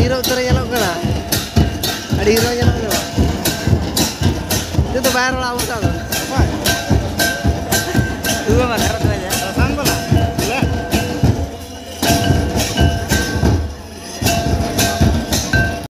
hero ternyelok kena. Ada hero nyelok kena. Itu tuh viral apa tuh?